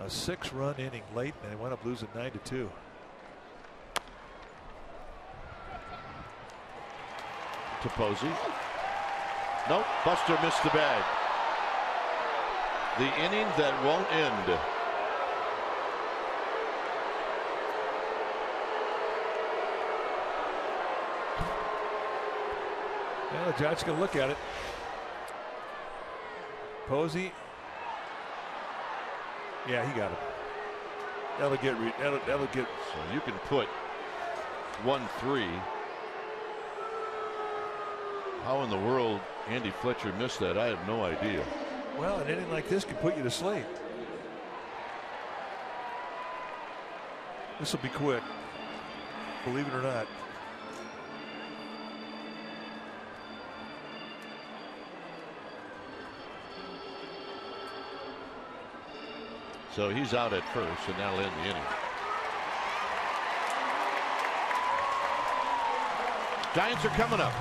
A six run inning late and they went up losing nine to two. To Posey. Nope. Buster missed the bag. The inning that won't end. Well, the judge can look at it. Posey. Yeah, he got it. That'll get. That'll, that'll get. So you can put one three. How in the world Andy Fletcher missed that? I have no idea. Well, an inning like this could put you to sleep. This will be quick. Believe it or not. So he's out at first, and that'll end the inning. Giants are coming up.